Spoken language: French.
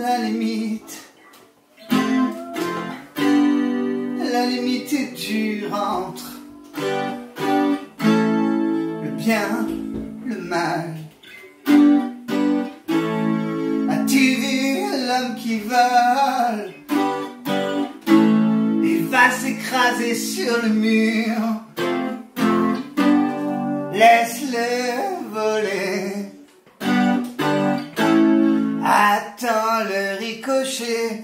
la limite. La limite est dure entre le bien, le mal. As-tu vu l'homme qui vole Il va s'écraser sur le mur. Laisse-le voler. Attends le ricochet.